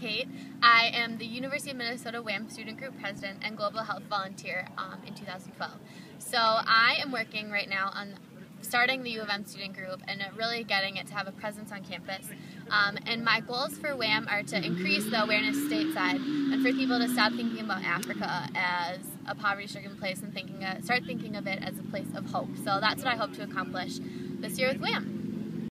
Kate. I am the University of Minnesota WAMM Student Group President and Global Health Volunteer um, in 2012. So I am working right now on starting the U of M student group and uh, really getting it to have a presence on campus. Um, and my goals for WAMM are to increase the awareness stateside and for people to stop thinking about Africa as a poverty-stricken place and thinking, uh, start thinking of it as a place of hope. So that's what I hope to accomplish this year with WAMM.